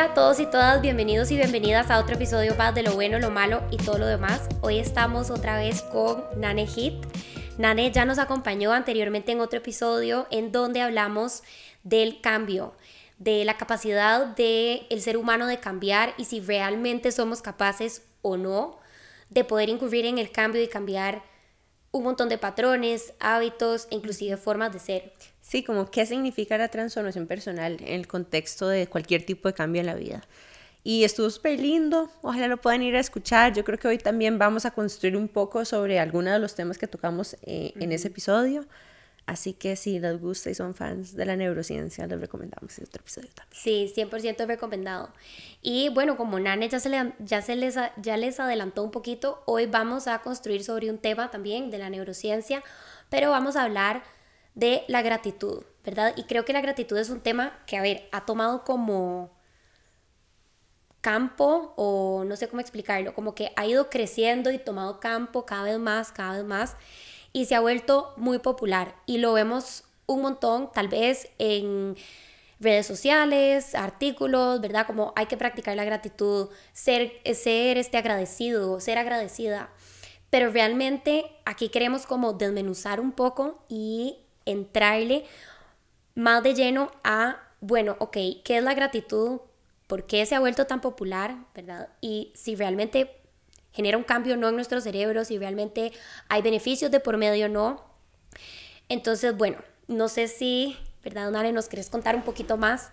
Hola a todos y todas, bienvenidos y bienvenidas a otro episodio más de lo bueno, lo malo y todo lo demás. Hoy estamos otra vez con Nane Hit. Nane ya nos acompañó anteriormente en otro episodio en donde hablamos del cambio, de la capacidad del el ser humano de cambiar y si realmente somos capaces o no de poder incurrir en el cambio y cambiar un montón de patrones, hábitos e inclusive formas de ser. Sí, como qué significa la transformación personal en el contexto de cualquier tipo de cambio en la vida. Y estuvo súper lindo, ojalá lo puedan ir a escuchar. Yo creo que hoy también vamos a construir un poco sobre algunos de los temas que tocamos eh, en ese episodio. Así que si les gusta y son fans de la neurociencia, les recomendamos ese otro episodio también. Sí, 100% recomendado. Y bueno, como Nane ya se, ya, se les, ya les adelantó un poquito, hoy vamos a construir sobre un tema también de la neurociencia, pero vamos a hablar de la gratitud, ¿verdad? Y creo que la gratitud es un tema que, a ver, ha tomado como campo o no sé cómo explicarlo, como que ha ido creciendo y tomado campo cada vez más, cada vez más y se ha vuelto muy popular y lo vemos un montón tal vez en redes sociales, artículos, ¿verdad? Como hay que practicar la gratitud, ser, ser este agradecido, ser agradecida. Pero realmente aquí queremos como desmenuzar un poco y entrarle más de lleno a, bueno, ok, ¿qué es la gratitud? ¿Por qué se ha vuelto tan popular? ¿Verdad? Y si realmente genera un cambio o no en nuestro cerebro, si realmente hay beneficios de por medio o no. Entonces, bueno, no sé si, ¿verdad, Nare, nos querés contar un poquito más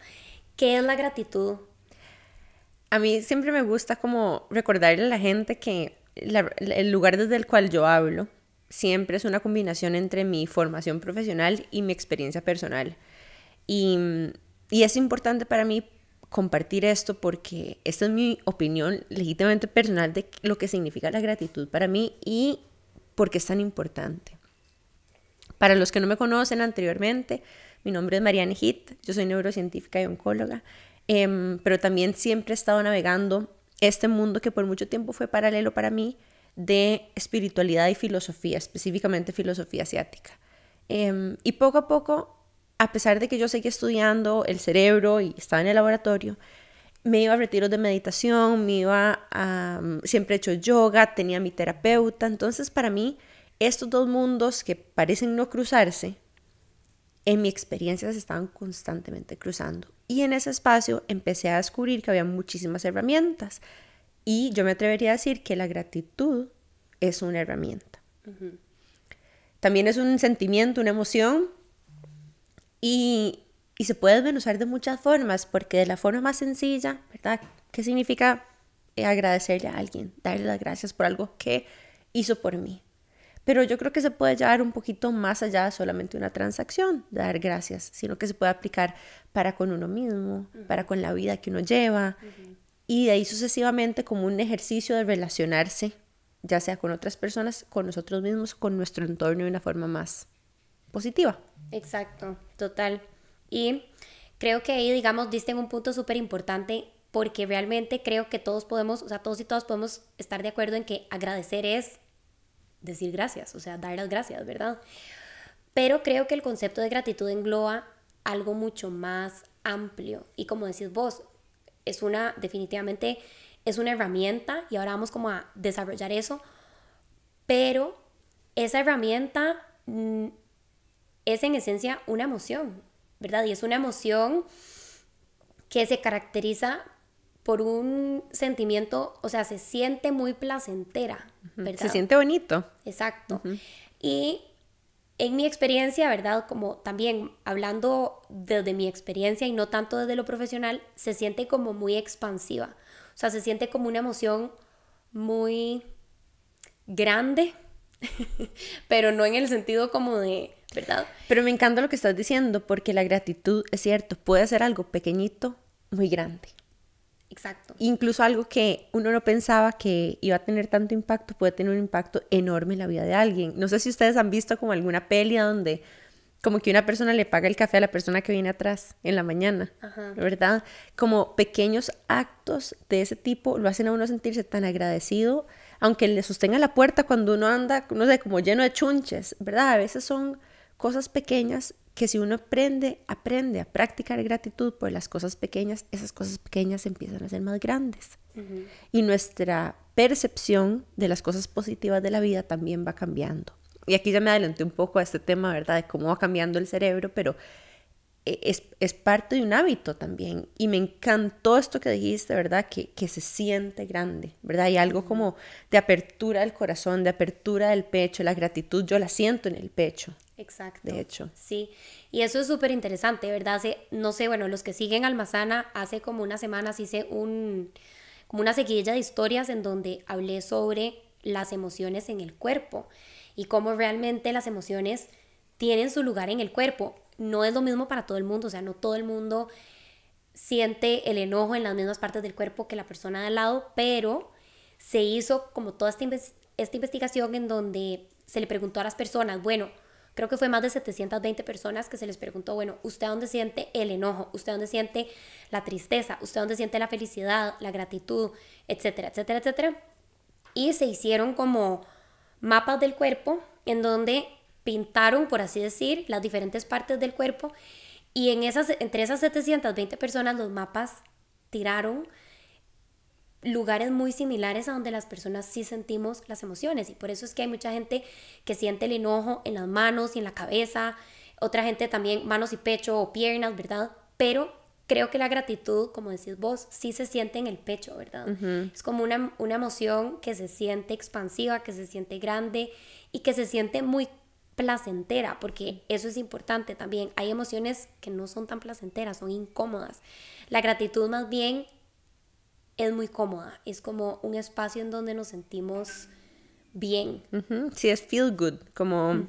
qué es la gratitud? A mí siempre me gusta como recordarle a la gente que el lugar desde el cual yo hablo siempre es una combinación entre mi formación profesional y mi experiencia personal. Y, es importante para mí compartir esto porque esta es mi opinión legítimamente personal de lo que significa la gratitud para mí y por qué es tan importante. Para los que no me conocen anteriormente, mi nombre es Marianne Hit, yo soy neurocientífica y oncóloga, em, pero también siempre he estado navegando este mundo que por mucho tiempo fue paralelo para mí de espiritualidad y filosofía, específicamente filosofía asiática. Em, y poco a poco, a pesar de que yo seguía estudiando el cerebro y estaba en el laboratorio, me iba a retiros de meditación, me iba a... Mm, siempre he hecho yoga, tenía mi terapeuta, entonces para mí estos dos mundos que parecen no cruzarse, en mi experiencia se estaban constantemente cruzando. Y en ese espacio empecé a descubrir que había muchísimas herramientas y yo me atrevería a decir que la gratitud es una herramienta. También es un sentimiento, una emoción y, se puede desmenuzar de muchas formas, porque de la forma más sencilla, ¿verdad? ¿Qué significa eh, agradecerle a alguien? Darle las gracias por algo que hizo por mí. Pero yo creo que se puede llevar un poquito más allá de solamente una transacción, dar gracias, sino que se puede aplicar para con uno mismo, para con la vida que uno lleva, y de ahí sucesivamente como un ejercicio de relacionarse, ya sea con otras personas, con nosotros mismos, con nuestro entorno de una forma más positiva. Exacto, total. Y creo que ahí, digamos, diste un punto súper importante porque realmente creo que todos podemos, o sea, todos y todas podemos estar de acuerdo en que agradecer es decir gracias, o sea, dar las gracias, ¿verdad? Pero creo que el concepto de gratitud engloba algo mucho más amplio y como decís vos, es una, definitivamente, es una herramienta y ahora vamos como a desarrollar eso, pero esa herramienta mm, es en esencia una emoción, ¿verdad? Y es una emoción que se caracteriza por un sentimiento, o sea, se siente muy placentera, ¿verdad? Se siente bonito. Exacto. Y en mi experiencia, ¿verdad? Como también hablando desde mi experiencia y no tanto desde lo profesional, se siente como muy expansiva. O sea, se siente como una emoción muy grande, pero no en el sentido como de, ¿verdad? Pero me encanta lo que estás diciendo, porque la gratitud, es cierto, puede ser algo pequeñito, muy grande. Exacto. Incluso algo que uno no pensaba que iba a tener tanto impacto puede tener un impacto enorme en la vida de alguien. No sé si ustedes han visto como alguna peli donde como que una persona le paga el café a la persona que viene atrás en la mañana, ¿verdad? Como pequeños actos de ese tipo lo hacen a uno sentirse tan agradecido, aunque le sostenga la puerta cuando uno anda, no sé, como lleno de chunches, ¿verdad? A veces son cosas pequeñas, que si uno aprende, aprende a practicar gratitud por las cosas pequeñas, esas cosas pequeñas empiezan a ser más grandes. Y nuestra percepción de las cosas positivas de la vida también va cambiando. Y aquí ya me adelanté un poco a este tema, ¿verdad? De cómo va cambiando el cerebro, pero e, es, es, parte de un hábito también. Y me encantó esto que dijiste, ¿verdad? Que, que se siente grande, ¿verdad? Hay algo como de apertura del corazón, de apertura del pecho. La gratitud yo la siento en el pecho. Exacto. De hecho. Sí, y eso es súper interesante, ¿verdad? Hace, no sé, bueno, los que siguen Almazana, hace como unas semanas hice un, como una seguidilla de historias en donde hablé sobre las emociones en el cuerpo y cómo realmente las emociones tienen su lugar en el cuerpo. No es lo mismo para todo el mundo, o sea, no todo el mundo siente el enojo en las mismas partes del cuerpo que la persona de al lado, pero se hizo como toda esta, esta investigación en donde se le preguntó a las personas, bueno, creo que fue más de 720 personas que se les preguntó, bueno, ¿usted dónde siente el enojo? ¿Usted dónde siente la tristeza? ¿Usted dónde siente la felicidad, la gratitud, etcétera, etcétera, etcétera? Y se hicieron como mapas del cuerpo en donde pintaron, por así decir, las diferentes partes del cuerpo y en esas, entre esas 720 personas los mapas tiraron lugares muy similares a donde las personas sí sentimos las emociones y por eso es que hay mucha gente que siente el enojo en las manos y en la cabeza, otra gente también manos y pecho o piernas, ¿verdad? Pero creo que la gratitud, como decís vos, sí se siente en el pecho, ¿verdad? Es como una, una emoción que se siente expansiva, que se siente grande y que se siente muy placentera, porque eso es importante también. Hay emociones que no son tan placenteras, son incómodas. La gratitud más bien es muy cómoda, es como un espacio en donde nos sentimos bien. Sí, es feel good, como...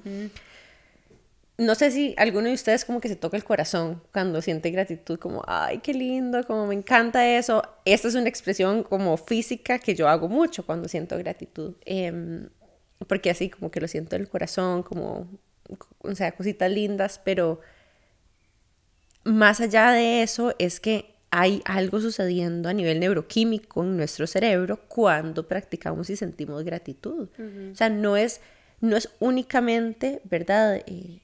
No sé si alguno de ustedes como que se toca el corazón cuando siente gratitud, como, ay, qué lindo, como me encanta eso. Esta es una expresión como física que yo hago mucho cuando siento gratitud, em, porque así como que lo siento en el corazón, como, o sea, cositas lindas, pero más allá de eso es que hay algo sucediendo a nivel neuroquímico en nuestro cerebro cuando practicamos y sentimos gratitud. O sea, no es, no es únicamente, ¿verdad? Eh,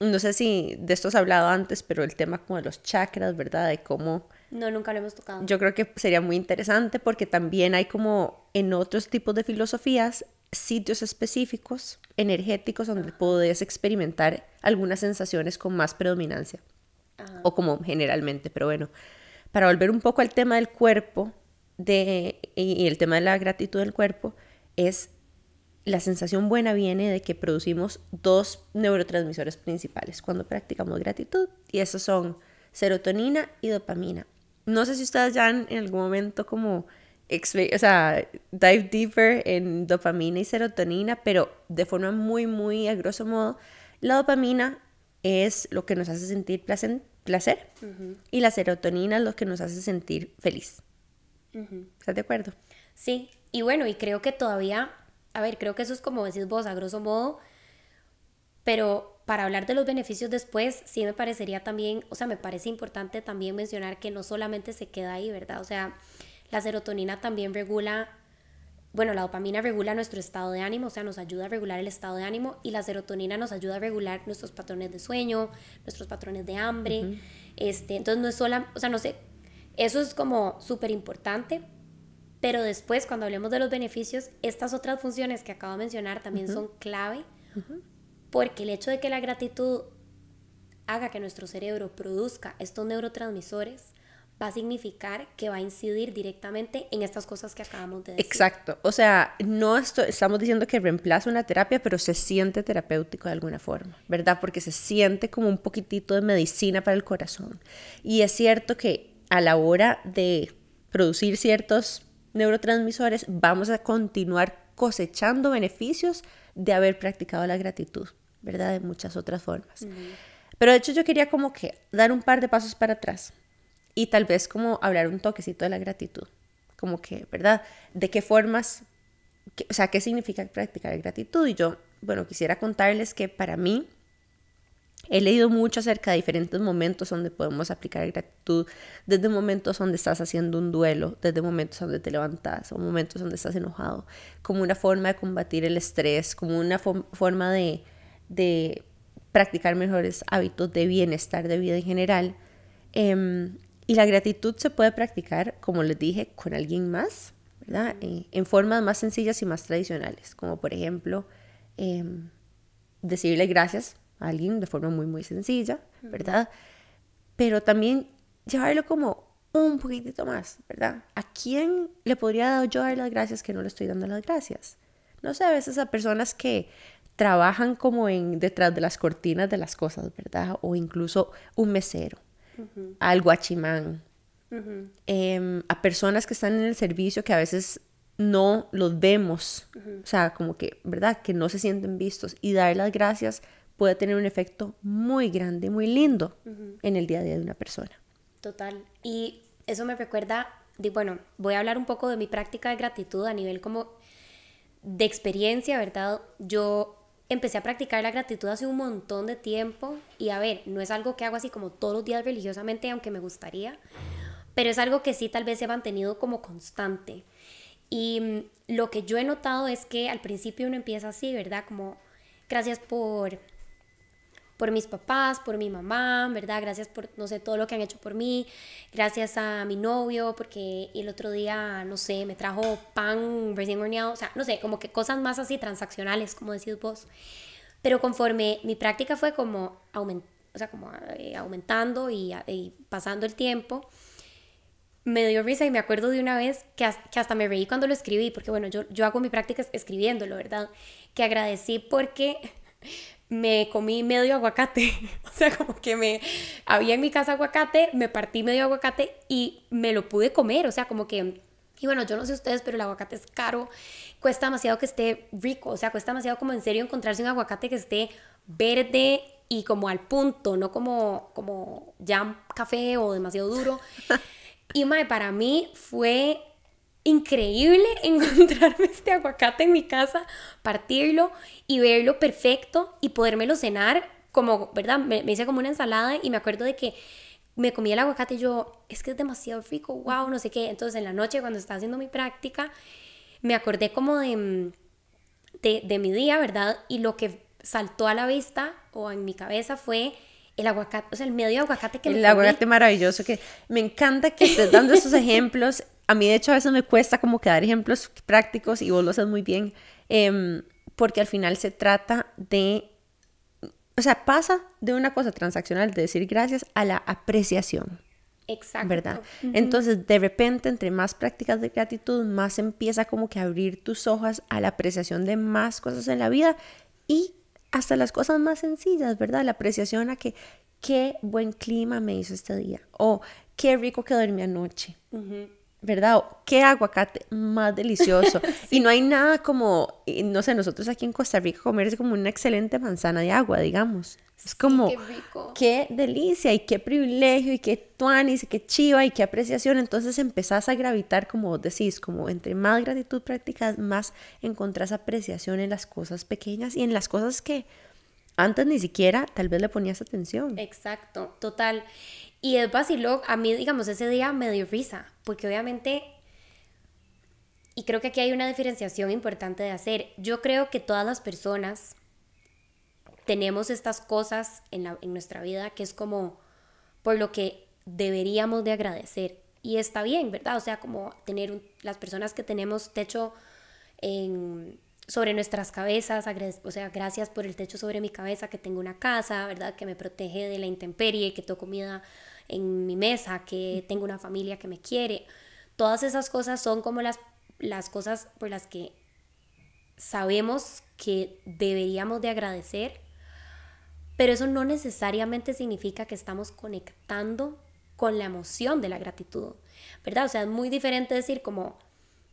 no sé si de esto has hablado antes, pero el tema como de los chakras, ¿verdad? De cómo... No, nunca lo hemos tocado. Yo creo que sería muy interesante porque también hay como en otros tipos de filosofías sitios específicos energéticos donde puedes experimentar algunas sensaciones con más predominancia o como generalmente, pero bueno, para volver un poco al tema del cuerpo de, y el tema de la gratitud del cuerpo, es la sensación buena viene de que producimos dos neurotransmisores principales cuando practicamos gratitud y esos son serotonina y dopamina. No sé si ustedes ya en algún momento como, o sea, dive deeper en dopamina y serotonina, pero de forma muy, muy a grosso modo, la dopamina es lo que nos hace sentir placer y la serotonina es lo que nos hace sentir feliz. ¿Estás de acuerdo? Sí, y bueno, y creo que todavía, a ver, creo que eso es como decís vos, a grosso modo, pero para hablar de los beneficios después, sí me parecería también, o sea, me parece importante también mencionar que no solamente se queda ahí, ¿verdad? O sea, la serotonina también regula bueno, la dopamina regula nuestro estado de ánimo, o sea, nos ayuda a regular el estado de ánimo y la serotonina nos ayuda a regular nuestros patrones de sueño, nuestros patrones de hambre. este, entonces, no es sola, o sea, no sé, eso es como súper importante, pero después, cuando hablemos de los beneficios, estas otras funciones que acabo de mencionar también son clave, porque el hecho de que la gratitud haga que nuestro cerebro produzca estos neurotransmisores, va a significar que va a incidir directamente en estas cosas que acabamos de decir. Exacto. O sea, no estamos diciendo que reemplaza una terapia, pero se siente terapéutico de alguna forma, ¿verdad? Porque se siente como un poquitito de medicina para el corazón. Y es cierto que a la hora de producir ciertos neurotransmisores, vamos a continuar cosechando beneficios de haber practicado la gratitud, ¿verdad? De muchas otras formas. Pero de hecho yo quería como que dar un par de pasos para atrás y tal vez como hablar un toquecito de la gratitud, como que, ¿verdad? ¿De qué formas, o sea, qué significa practicar gratitud? Y yo, bueno, quisiera contarles que para mí he leído mucho acerca de diferentes momentos donde podemos aplicar gratitud, desde momentos donde estás haciendo un duelo, desde momentos donde te levantas, o momentos donde estás enojado, como una forma de combatir el estrés, como una forma de, de practicar mejores hábitos de bienestar de vida en general. Em, y la gratitud se puede practicar, como les dije, con alguien más, ¿verdad? Eh, en formas más sencillas y más tradicionales, como por ejemplo em, decirle gracias a alguien de forma muy, muy sencilla, ¿verdad? Pero también llevarlo como un poquitito más, ¿verdad? ¿A quién le podría yo dar las gracias que no le estoy dando las gracias? No sé, a veces a personas que trabajan como en detrás de las cortinas de las cosas, ¿verdad? O incluso un mesero, al guachimán, em, a personas que están en el servicio que a veces no los vemos, o sea, como que, ¿verdad? Que no se sienten vistos y dar las gracias puede tener un efecto muy grande, muy lindo en el día a día de una persona. Total. Y eso me recuerda, de, bueno, voy a hablar un poco de mi práctica de gratitud a nivel como de experiencia, ¿verdad? Yo empecé a practicar la gratitud hace un montón de tiempo y a ver, no es algo que hago así como todos los días religiosamente, aunque me gustaría, pero es algo que sí tal vez he mantenido como constante. Y mm, lo que yo he notado es que al principio uno empieza así, ¿verdad? Como gracias por por mis papás, por mi mamá, ¿verdad? Gracias por, no sé, todo lo que han hecho por mí. Gracias a mi novio, porque el otro día, no sé, me trajo pan recién horneado. O sea, no sé, como que cosas más así transaccionales, como decís vos. Pero conforme mi práctica fue como, aument o sea, como eh, aumentando y, pasando el tiempo, me dio risa y me acuerdo de una vez que, que, hasta me reí cuando lo escribí, porque bueno, yo, yo hago mi práctica escribiéndolo, ¿verdad? Que agradecí porque me comí medio aguacate. o sea, como que me había en mi casa aguacate, me partí medio aguacate y me lo pude comer. O sea, como que y bueno, yo no sé ustedes, pero el aguacate es caro, cuesta demasiado que esté rico, o sea, cuesta demasiado como en serio encontrarse un aguacate que esté verde y como al punto, no como, como ya café o demasiado duro. Y mae, para mí fue increíble encontrarme este aguacate en mi casa, partirlo y verlo perfecto y podérmelo cenar como, ¿verdad? Me, hice como una ensalada y me acuerdo de que me comí el aguacate y yo, es que es demasiado rico, wow, no sé qué. Entonces en la noche cuando estaba haciendo mi práctica, me acordé como de, de, de mi día, ¿verdad? Y lo que saltó a la vista o en mi cabeza fue el aguacate, o sea, el medio aguacate que El aguacate maravilloso, que me encanta que estés dando esos ejemplos a mí de hecho a veces me cuesta como que dar ejemplos prácticos y vos lo haces muy bien, em, porque al final se trata de, o sea, pasa de una cosa transaccional de decir gracias a la apreciación. Exacto. ¿Verdad? Entonces, de repente, entre más prácticas de gratitud, más empieza como que a abrir tus ojos a la apreciación de más cosas en la vida y hasta las cosas más sencillas, ¿verdad? La apreciación a que qué buen clima me hizo este día o qué rico que dormí anoche. ¿Verdad? Qué aguacate más delicioso. Y no hay nada como, no sé, nosotros aquí en Costa Rica comer como una excelente manzana de agua, digamos. Es como, qué, qué, delicia y qué privilegio y qué tuanis y qué chiva y qué apreciación. Entonces empezás a gravitar, como vos decís, como entre más gratitud practicas, más encontrás apreciación en las cosas pequeñas y en las cosas que antes ni siquiera tal vez le ponías atención. Exacto, total. Y es vaciló, a mí, digamos, ese día me dio risa, porque obviamente, y creo que aquí hay una diferenciación importante de hacer, yo creo que todas las personas tenemos estas cosas en, la, en nuestra vida que es como por lo que deberíamos de agradecer. Y está bien, ¿verdad? O sea, como tener las personas que tenemos techo sobre nuestras cabezas, o sea, gracias por el techo sobre mi cabeza, que tengo una casa, ¿verdad? Que me protege de la intemperie, que tengo comida en mi mesa, que tengo una familia que me quiere. Todas esas cosas son como las, las cosas por las que sabemos que deberíamos de agradecer, pero eso no necesariamente significa que estamos conectando con la emoción de la gratitud, ¿verdad? O sea, es muy diferente decir como,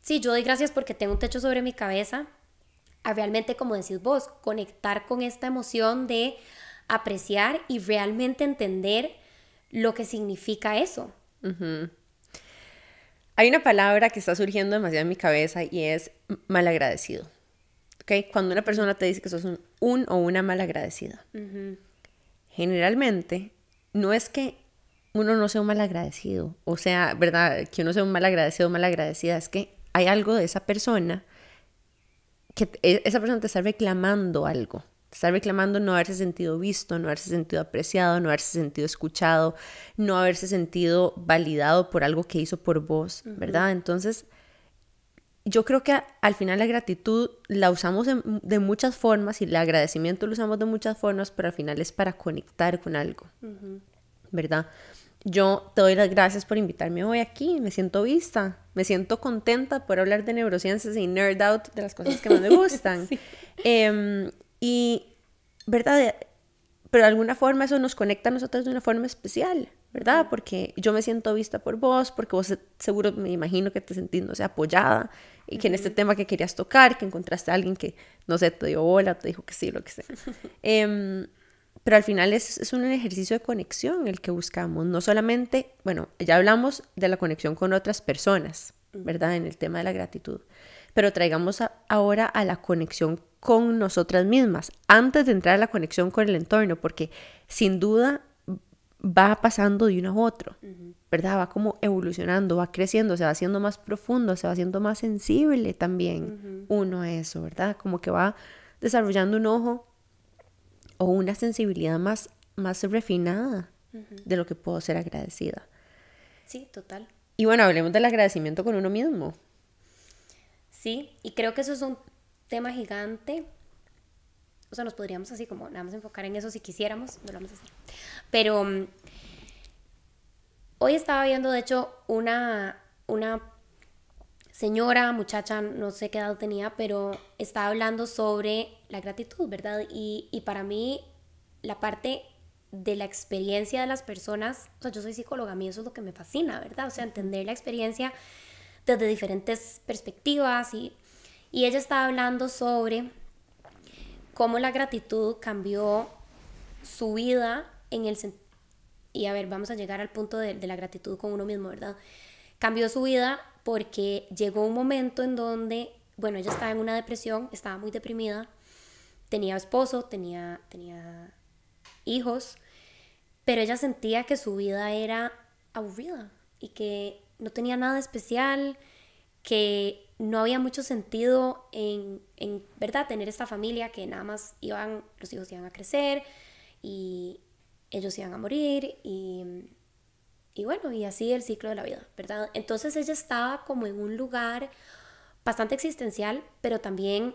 sí, yo doy gracias porque tengo un techo sobre mi cabeza, a realmente, como decís vos, conectar con esta emoción de apreciar y realmente entender lo que significa eso. Hay una palabra que está surgiendo demasiado en mi cabeza y es malagradecido. ¿Okay? Cuando una persona te dice que sos un, un o una malagradecida, generalmente no es que uno no sea un malagradecido, o sea, ¿verdad? Que uno sea un malagradecido o malagradecida, es que hay algo de esa persona que e, esa persona te está reclamando algo, Está reclamando no haberse sentido visto, no haberse sentido apreciado, no haberse sentido escuchado, no haberse sentido validado por algo que hizo por vos, ¿verdad? Entonces, yo creo que al final la gratitud la usamos de, muchas formas y el agradecimiento lo usamos de muchas formas, pero al final es para conectar con algo, ¿verdad? Yo te doy las gracias por invitarme hoy aquí, me siento vista, me siento contenta por hablar de neurociencias y nerd out de las cosas que más me gustan. Em, y, ¿verdad? Pero de alguna forma eso nos conecta a nosotros de una forma especial, ¿verdad? Porque yo me siento vista por vos, porque vos seguro me imagino que te sentís, no sé, apoyada y que en este tema que querías tocar, que encontraste a alguien que, no sé, te dio hola, te dijo que sí, lo que sea. Em, pero al final es, es, un ejercicio de conexión el que buscamos, no solamente, bueno, ya hablamos de la conexión con otras personas, ¿verdad? En el tema de la gratitud, pero traigamos ahora a la conexión con nosotras mismas, antes de entrar a la conexión con el entorno, porque sin duda va pasando de uno a otro, ¿verdad? Va como evolucionando, va creciendo, se va haciendo más profundo, se va haciendo más sensible también uno a eso, ¿verdad? Como que va desarrollando un ojo o una sensibilidad más, más refinada de lo que puedo ser agradecida. Sí, total. Y bueno, hablemos del agradecimiento con uno mismo. Sí, y creo que eso es un tema gigante o sea, nos podríamos así como nada más enfocar en eso si quisiéramos, no lo vamos a hacer. Pero mm, hoy estaba viendo, de hecho, una, una señora, muchacha, no sé qué edad tenía, pero estaba hablando sobre la gratitud, ¿verdad? Y, y para mí, la parte de la experiencia de las personas, o sea, yo soy psicóloga, a mí eso es lo que me fascina, ¿verdad? O sea, entender la experiencia desde diferentes perspectivas y, y ella estaba hablando sobre cómo la gratitud cambió su vida en el y a ver, vamos a llegar al punto de, la gratitud con uno mismo, ¿verdad? Cambió su vida porque llegó un momento en donde, bueno, ella estaba en una depresión, estaba muy deprimida, tenía esposo, tenía, tenía hijos, pero ella sentía que su vida era aburrida y que no tenía nada especial, que no había mucho sentido en, en, ¿verdad?, tener esta familia que nada más iban, los hijos iban a crecer y ellos iban a morir y, y bueno, y así el ciclo de la vida, ¿verdad? Entonces ella estaba como en un lugar bastante existencial, pero también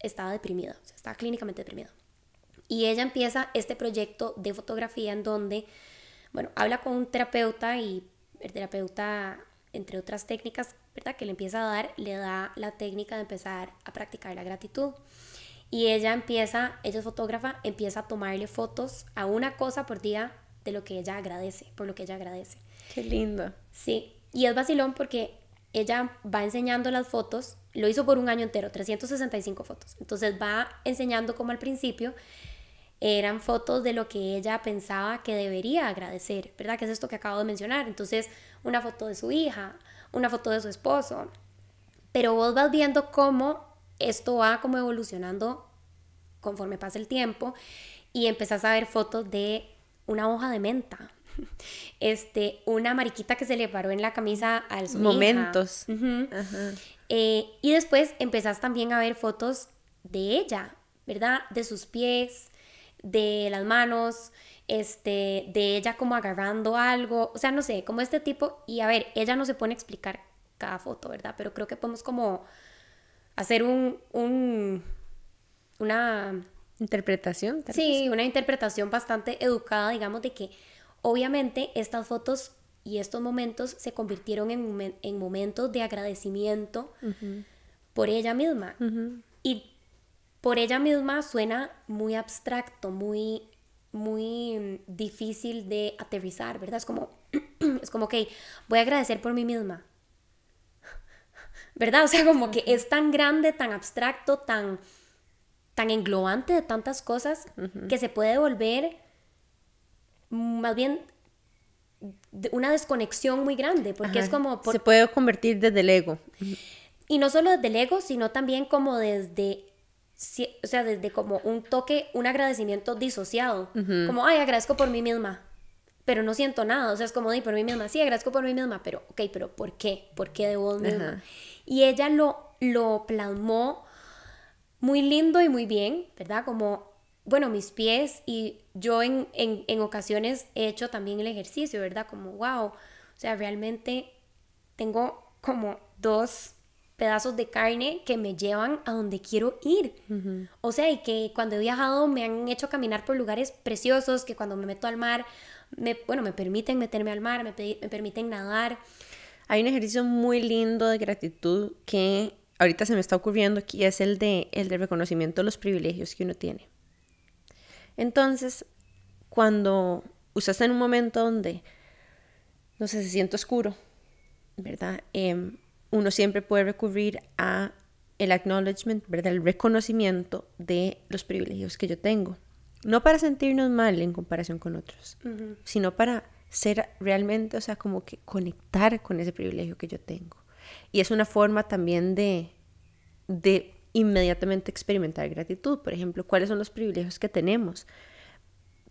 estaba deprimida, o estaba clínicamente deprimida. Y ella empieza este proyecto de fotografía en donde, bueno, habla con un terapeuta y el terapeuta, entre otras técnicas, ¿verdad? Que le empieza a dar, le da la técnica de empezar a practicar la gratitud. Y ella empieza, ella es fotógrafa, empieza a tomarle fotos a una cosa por día de lo que ella agradece, por lo que ella agradece. Qué lindo. Sí, y es vacilón porque ella va enseñando las fotos, lo hizo por un año entero, 365 fotos. Entonces va enseñando como al principio eran fotos de lo que ella pensaba que debería agradecer, ¿verdad? Que es esto que acabo de mencionar. Entonces, una foto de su hija, una foto de su esposo. Pero vos vas viendo cómo esto va como evolucionando conforme pasa el tiempo y empezás a ver fotos de una hoja de menta. Este, una mariquita que se le paró en la camisa al su Momentos. Eh, y después empezás también a ver fotos de ella, ¿verdad? De sus pies, de las manos, este, de ella como agarrando algo, o sea, no sé, como este tipo, y a ver, ella no se pone a explicar cada foto, ¿verdad? Pero creo que podemos como hacer un, un una interpretación. Sí, una interpretación bastante educada, digamos, de que obviamente estas fotos y estos momentos se convirtieron en, en momentos de agradecimiento por ella misma. Y por ella misma suena muy abstracto, muy muy difícil de aterrizar, ¿verdad? Es como, es como que voy a agradecer por mí misma. ¿Verdad? O sea, como que es tan grande, tan abstracto, tan, tan englobante de tantas cosas que se puede volver más bien una desconexión muy grande, porque es como... Se puede convertir desde el ego. Y no solo desde el ego, sino también como desde o sea, desde como un toque, un agradecimiento disociado, como, ay, agradezco por mí misma, pero no siento nada, o sea, es como, di por mí misma, sí, agradezco por mí misma, pero, ok, pero ¿por qué? ¿Por qué de vos misma? Y ella lo, lo plasmó muy lindo y muy bien, ¿verdad? Como bueno, mis pies y yo en, en, en ocasiones he hecho también el ejercicio, ¿verdad? Como, wow, o sea, realmente tengo como dos pedazos de carne que me llevan a donde quiero ir. O sea, y que cuando he viajado me han hecho caminar por lugares preciosos, que cuando me meto al mar, me, bueno, me permiten meterme al mar, me, me permiten nadar. Hay un ejercicio muy lindo de gratitud que ahorita se me está ocurriendo aquí, es el de, el de reconocimiento de los privilegios que uno tiene. Entonces, cuando usted está en un momento donde, no sé, se siente oscuro, ¿verdad? Em, uno siempre puede recurrir a el acknowledgement, ¿verdad? El reconocimiento de los privilegios que yo tengo. No para sentirnos mal en comparación con otros, sino para ser realmente, o sea, como que conectar con ese privilegio que yo tengo. Y es una forma también de, de inmediatamente experimentar gratitud. Por ejemplo, ¿cuáles son los privilegios que tenemos?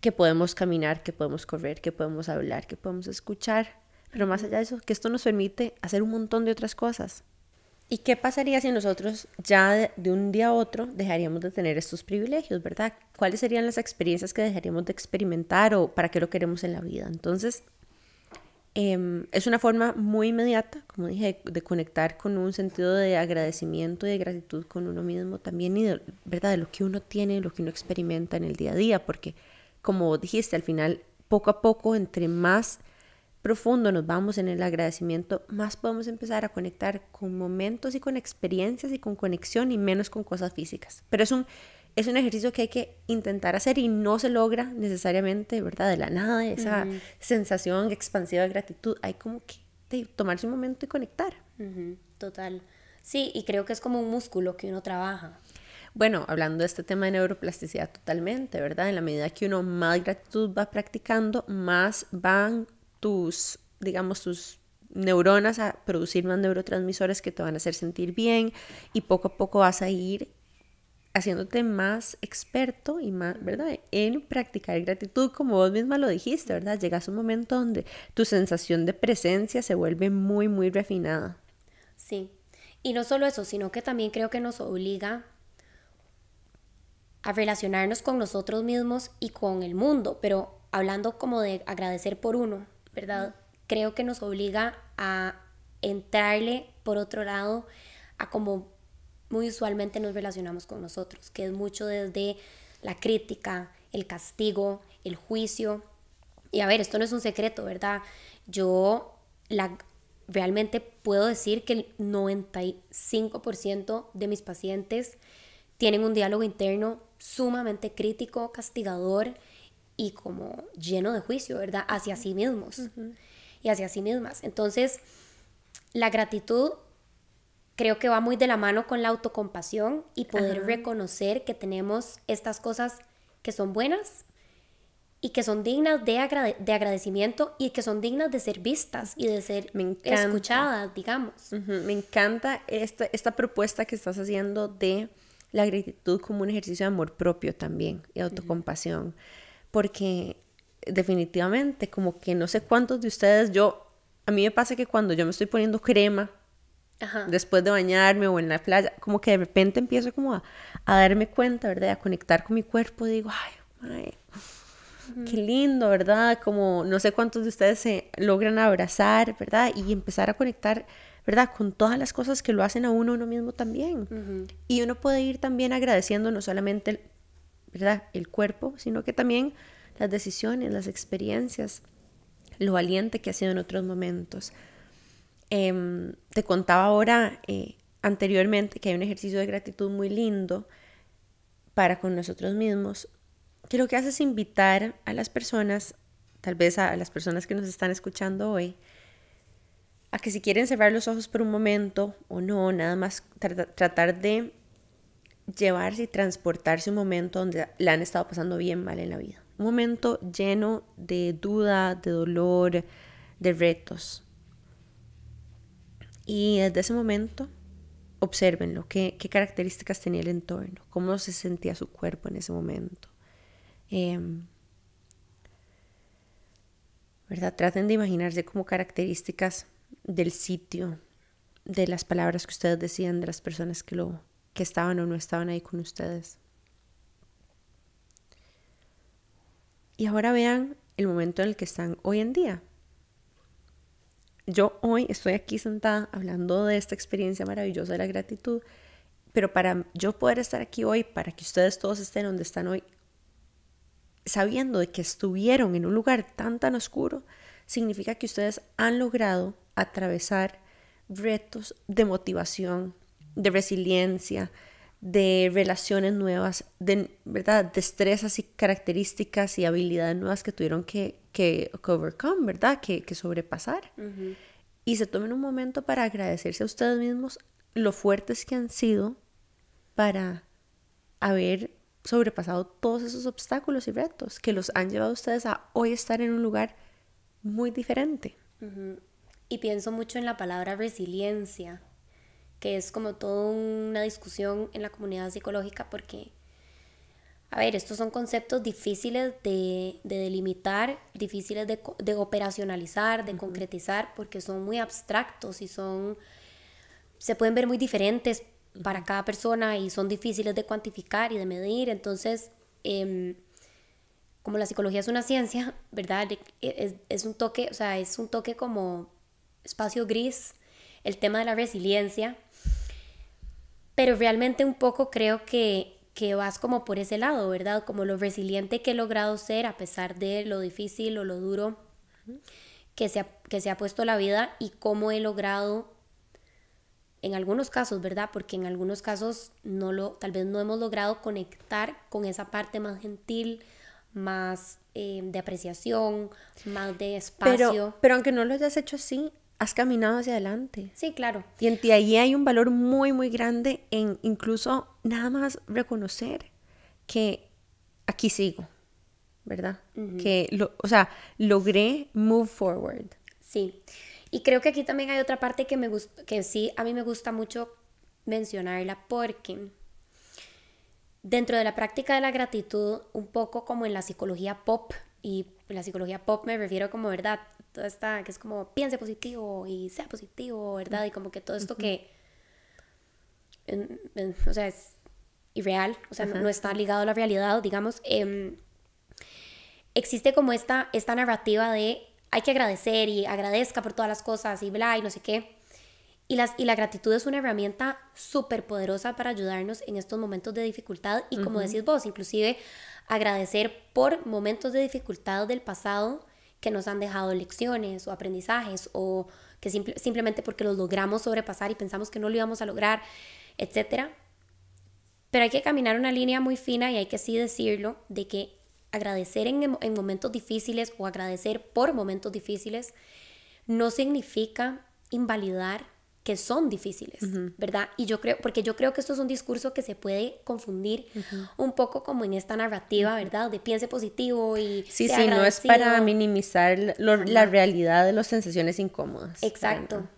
Que podemos caminar, que podemos correr, que podemos hablar, que podemos escuchar, pero más allá de eso, que esto nos permite hacer un montón de otras cosas. ¿Y qué pasaría si nosotros ya de, un día a otro dejaríamos de tener estos privilegios, verdad? ¿Cuáles serían las experiencias que dejaríamos de experimentar o para qué lo queremos en la vida? Entonces, em, es una forma muy inmediata, como dije, de conectar con un sentido de agradecimiento y de gratitud con uno mismo también y de, ¿verdad? de lo que uno tiene, lo que uno experimenta en el día a día, porque como dijiste, al final, poco a poco, entre más profundo nos vamos en el agradecimiento, más podemos empezar a conectar con momentos y con experiencias y con conexión y menos con cosas físicas. Pero es un, es un ejercicio que hay que intentar hacer y no se logra necesariamente, ¿verdad? De la nada, esa sensación expansiva de gratitud. Hay como que tomarse un momento y conectar. Total. Sí, y creo que es como un músculo que uno trabaja. Bueno, hablando de este tema de neuroplasticidad totalmente, ¿verdad? En la medida que uno más gratitud va practicando, más van tus, digamos, tus neuronas a producir más neurotransmisores que te van a hacer sentir bien y poco a poco vas a ir haciéndote más experto y más, ¿verdad? En practicar gratitud, como vos misma lo dijiste, ¿verdad? Llegas a un momento donde tu sensación de presencia se vuelve muy, muy refinada. Sí. Y no solo eso, sino que también creo que nos obliga a relacionarnos con nosotros mismos y con el mundo, pero hablando como de agradecer por uno, ¿verdad? Creo que nos obliga a entrarle por otro lado a como muy usualmente nos relacionamos con nosotros, que es mucho desde la crítica, el castigo, el juicio. Y a ver, esto no es un secreto, ¿verdad? Yo la, realmente puedo decir que el 95% de mis pacientes tienen un diálogo interno sumamente crítico, castigador y como lleno de juicio, ¿verdad? Hacia sí mismos. Y hacia sí mismas. Entonces, la gratitud creo que va muy de la mano con la autocompasión y poder reconocer que tenemos estas cosas que son buenas y que son dignas de, de agradecimiento y que son dignas de ser vistas y de ser escuchadas, digamos. Me encanta esta, esta propuesta que estás haciendo de la gratitud como un ejercicio de amor propio también y autocompasión porque definitivamente como que no sé cuántos de ustedes, yo, a mí me pasa que cuando yo me estoy poniendo crema, después de bañarme o en la playa, como que de repente empiezo como a, darme cuenta, ¿verdad? A conectar con mi cuerpo, digo, ay, ay qué lindo, ¿verdad? Como no sé cuántos de ustedes se logran abrazar, ¿verdad? Y empezar a conectar, ¿verdad? Con todas las cosas que lo hacen a uno, uno mismo también. Y uno puede ir también agradeciendo no solamente ¿verdad? El cuerpo, sino que también las decisiones, las experiencias, lo valiente que ha sido en otros momentos. Em, te contaba ahora eh, anteriormente que hay un ejercicio de gratitud muy lindo para con nosotros mismos, que lo que hace es invitar a las personas, tal vez a, las personas que nos están escuchando hoy, a que si quieren cerrar los ojos por un momento o no, nada más tratar de llevarse y transportarse un momento donde le han estado pasando bien mal en la vida. Un momento lleno de duda, de dolor, de retos. Y desde ese momento, observenlo, qué, qué características tenía el entorno, cómo se sentía su cuerpo en ese momento. Em, ¿Verdad? Traten de imaginarse como características del sitio, de las palabras que ustedes decían, de las personas que lo, que estaban o no estaban ahí con ustedes. Y ahora vean el momento en el que están hoy en día. Yo hoy estoy aquí sentada hablando de esta experiencia maravillosa de la gratitud, pero para yo poder estar aquí hoy, para que ustedes todos estén donde están hoy, sabiendo de que estuvieron en un lugar tan tan oscuro, significa que ustedes han logrado atravesar retos de motivación, de resiliencia, de relaciones nuevas, de verdad, destrezas y características y habilidades nuevas que tuvieron que, que, overcome, ¿verdad? Que, que sobrepasar. Y se tomen un momento para agradecerse a ustedes mismos lo fuertes que han sido para haber sobrepasado todos esos obstáculos y retos que los han llevado a ustedes a hoy estar en un lugar muy diferente. Y pienso mucho en la palabra resiliencia, que es como toda una discusión en la comunidad psicológica porque, a ver, estos son conceptos difíciles de, delimitar, difíciles de, operacionalizar, de concretizar, porque son muy abstractos y son, se pueden ver muy diferentes para cada persona y son difíciles de cuantificar y de medir. Entonces, em, como la psicología es una ciencia, ¿verdad? Es, es, un toque, o sea, es un toque como espacio gris, el tema de la resiliencia, pero realmente un poco creo que, que vas como por ese lado, ¿verdad? Como lo resiliente que he logrado ser a pesar de lo difícil o lo duro que se ha, que se ha puesto la vida y cómo he logrado en algunos casos, ¿verdad? Porque en algunos casos no lo, tal vez no hemos logrado conectar con esa parte más gentil, más eh, de apreciación, más de espacio. Pero, pero aunque no lo hayas hecho así, has caminado hacia adelante. Sí, claro. Y en ti ahí hay un valor muy, muy grande en incluso nada más reconocer que aquí sigo, ¿verdad? Que, lo, o sea, logré move forward. Sí. Y creo que aquí también hay otra parte que me que sí, a mí me gusta mucho mencionarla porque dentro de la práctica de la gratitud, un poco como en la psicología pop, y la psicología pop me refiero como, ¿verdad? Toda esta, que es como piense positivo y sea positivo, ¿verdad? Y como que todo esto que, o sea, es irreal, o sea, no, está ligado a la realidad, digamos. Em, existe como esta, esta narrativa de hay que agradecer y agradezca por todas las cosas y bla y no sé qué. Y, las, y la gratitud es una herramienta súper poderosa para ayudarnos en estos momentos de dificultad y como decís vos, inclusive agradecer por momentos de dificultad del pasado que nos han dejado lecciones o aprendizajes o que simplemente porque los logramos sobrepasar y pensamos que no lo íbamos a lograr, etc. Pero hay que caminar una línea muy fina y hay que sí decirlo de que agradecer en, en momentos difíciles o agradecer por momentos difíciles no significa invalidar que son difíciles, ¿verdad? Y yo creo, porque yo creo que esto es un discurso que se puede confundir un poco como en esta narrativa, ¿verdad? De piense positivo y... Sí, sí, no es para minimizar la realidad de las sensaciones incómodas. Exacto,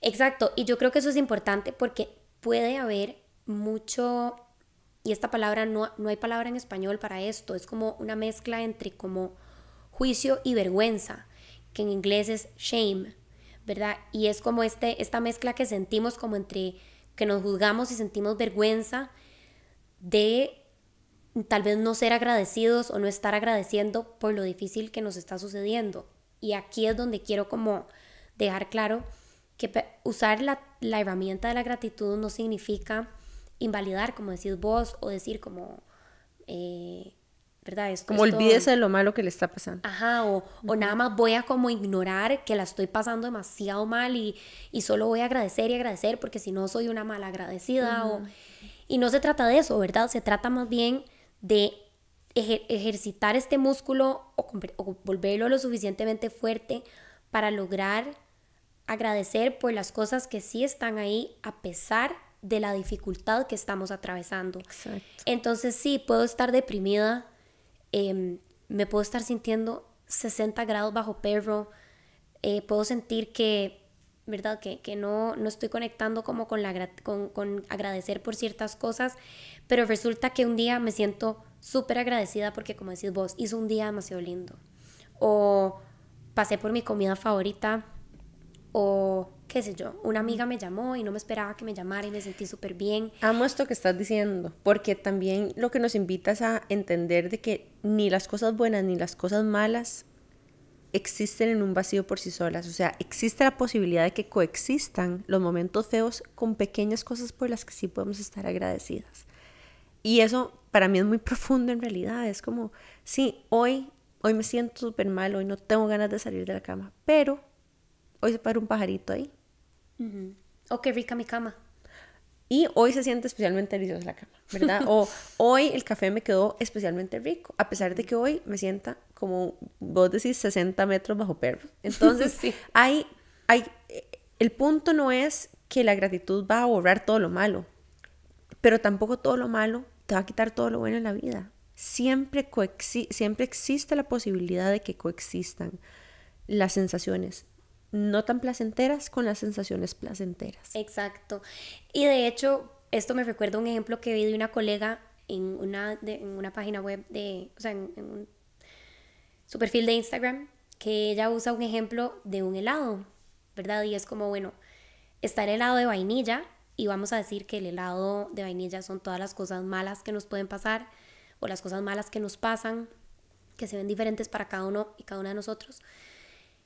exacto. Y yo creo que eso es importante porque puede haber mucho, y esta palabra, no, no hay palabra en español para esto, es como una mezcla entre como juicio y vergüenza, que en inglés es shame ¿verdad? Y es como este, esta mezcla que sentimos como entre que nos juzgamos y sentimos vergüenza de tal vez no ser agradecidos o no estar agradeciendo por lo difícil que nos está sucediendo. Y aquí es donde quiero como dejar claro que usar la, la herramienta de la gratitud no significa invalidar, como decís vos, o decir como... Eh, ¿verdad? como olvídese de lo malo que le está pasando. Ajá, o, o, nada más voy a como ignorar que la estoy pasando demasiado mal y, y solo voy a agradecer y agradecer porque si no soy una mala agradecida. o, y no se trata de eso, ¿verdad? Se trata más bien de ejercitar este músculo o, o volverlo lo suficientemente fuerte para lograr agradecer por las cosas que sí están ahí a pesar de la dificultad que estamos atravesando. Exacto. Entonces sí, puedo estar deprimida, Em, me puedo estar sintiendo 60 grados bajo perro, eh, puedo sentir que, ¿verdad? Que, que no, no estoy conectando como con, la, con, con agradecer por ciertas cosas, pero resulta que un día me siento súper agradecida porque, como decís vos, hizo un día demasiado lindo. O pasé por mi comida favorita, o qué sé yo, una amiga me llamó y no me esperaba que me llamara y me sentí súper bien. Amo esto que estás diciendo, porque también lo que nos invita es a entender de que ni las cosas buenas ni las cosas malas existen en un vacío por sí solas. O sea, existe la posibilidad de que coexistan los momentos feos con pequeñas cosas por las que sí podemos estar agradecidas. Y eso para mí es muy profundo en realidad. Es como, sí, hoy, hoy me siento súper mal, hoy no tengo ganas de salir de la cama, pero hoy se para un pajarito ahí. O qué rica mi cama. Y hoy se siente especialmente deliciosa la cama, ¿verdad? o hoy el café me quedó especialmente rico, a pesar de que hoy me sienta como vos decís 60 metros bajo perro. Entonces, sí. hay, hay, el punto no es que la gratitud va a borrar todo lo malo, pero tampoco todo lo malo te va a quitar todo lo bueno en la vida. Siempre, siempre existe la posibilidad de que coexistan las sensaciones no tan placenteras con las sensaciones placenteras. Exacto. Y de hecho, esto me recuerda un ejemplo que vi de una colega en una, en una página web de, o sea, en, un, su perfil de Instagram, que ella usa un ejemplo de un helado, ¿verdad? Y es como, bueno, está el helado de vainilla y vamos a decir que el helado de vainilla son todas las cosas malas que nos pueden pasar o las cosas malas que nos pasan, que se ven diferentes para cada uno y cada una de nosotros.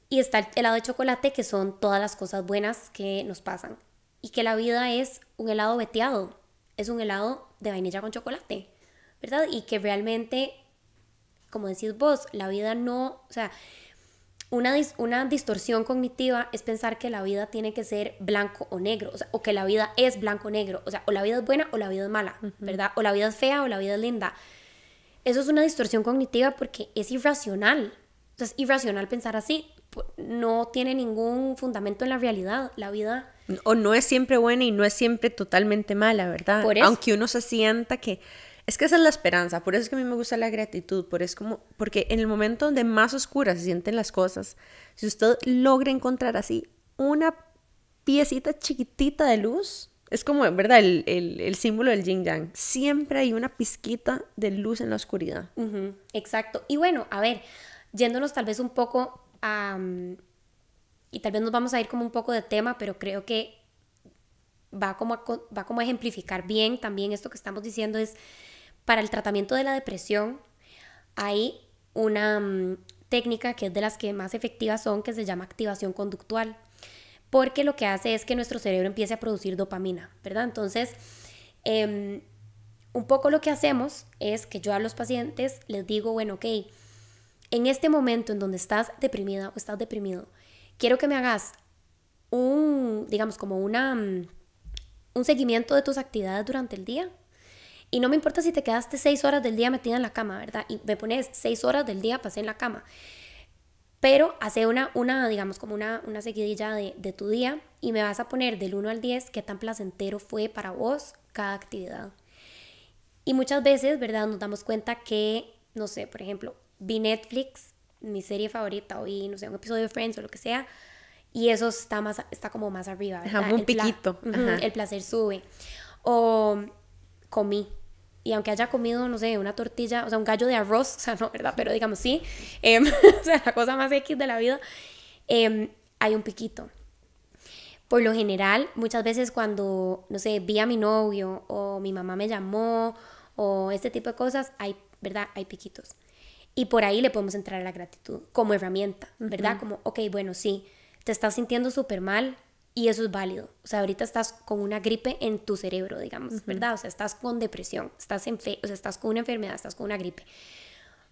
Y está el helado de chocolate, que son todas las cosas buenas que nos pasan. Y que la vida es un helado veteado, es un helado de vainilla con chocolate, ¿verdad? Y que realmente, como decís vos, la vida no, o sea, una, una distorsión cognitiva es pensar que la vida tiene que ser blanco o negro, o, sea, o que la vida es blanco o negro, o sea, o la vida es buena o la vida es mala, ¿verdad? O la vida es fea o la vida es linda. Eso es una distorsión cognitiva porque es irracional. O sea, es irracional pensar así no tiene ningún fundamento en la realidad. La vida... O no es siempre buena y no es siempre totalmente mala, ¿verdad? Aunque uno se sienta que... Es que esa es la esperanza, por eso es que a mí me gusta la gratitud, por es como, porque en el momento donde más oscuras se sienten las cosas, si usted logra encontrar así una piecita chiquitita de luz, es como, ¿verdad? El, el, símbolo del yin yang. Siempre hay una pizquita de luz en la oscuridad. exacto. Y bueno, a ver, yéndonos tal vez un poco y tal vez nos vamos a ir como un poco de tema, pero creo que va como, a, va como ejemplificar bien también esto que estamos diciendo es, para el tratamiento de la depresión hay una mm, técnica que es de las que más efectivas son, que se llama activación conductual, porque lo que hace es que nuestro cerebro empiece a producir dopamina, ¿verdad? Entonces, em, un poco lo que hacemos es que yo a los pacientes les digo, bueno, ok, en este momento en donde estás deprimida o estás deprimido, quiero que me hagas un, digamos, como una, mm, un seguimiento de tus actividades durante el día. Y no me importa si te quedaste seis horas del día metida en la cama, ¿verdad? Y me pones seis horas del día pasé en la cama. Pero hace una, una digamos, como una, una seguidilla de, de tu día y me vas a poner del 1 al 10 qué tan placentero fue para vos cada actividad. Y muchas veces, ¿verdad? Nos damos cuenta que, no sé, por ejemplo, vi Netflix, mi serie favorita, o vi, no sé, un episodio de Friends o lo que sea, y eso está, más, está como más arriba. un piquito. el placer sube. O comí. Y aunque haya comido, no sé, una tortilla, o sea, un gallo de arroz, o sea, no, ¿verdad? Pero digamos sí, em, o sea, la cosa más X de la vida, em, hay un piquito. Por lo general, muchas veces cuando, no sé, vi a mi novio o mi mamá me llamó o este tipo de cosas, hay, ¿verdad? Hay piquitos. Y por ahí le podemos entrar a la gratitud como herramienta, ¿verdad? Como, ok, bueno, sí, te estás sintiendo súper mal y eso es válido. O sea, ahorita estás con una gripe en tu cerebro, digamos, ¿verdad? O sea, estás con depresión, estás, en fe o sea, estás con una enfermedad, estás con una gripe.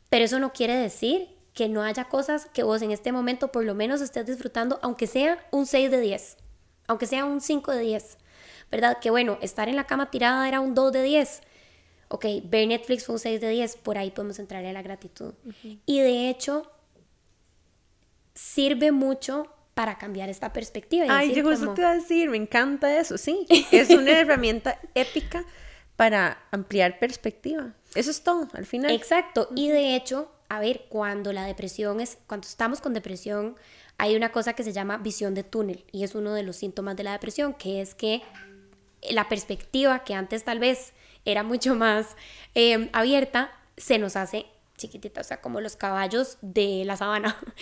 Pero eso no quiere decir que no haya cosas que vos en este momento por lo menos estés disfrutando, aunque sea un 6 de 10, aunque sea un 5 de 10, ¿verdad? Que bueno, estar en la cama tirada era un 2 de 10 ok, ver Netflix fue un 6 de 10, por ahí podemos entrar a la gratitud. Y de hecho, sirve mucho para cambiar esta perspectiva. Ay, yo justo te iba a decir, me encanta eso, sí. Es una herramienta épica para ampliar perspectiva. Eso es todo, al final. Exacto. Y de hecho, a ver, cuando la depresión es, cuando estamos con depresión, hay una cosa que se llama visión de túnel y es uno de los síntomas de la depresión, que es que la perspectiva que antes tal vez era mucho más em, abierta, se nos hace chiquitita, o sea, como los caballos de la sabana.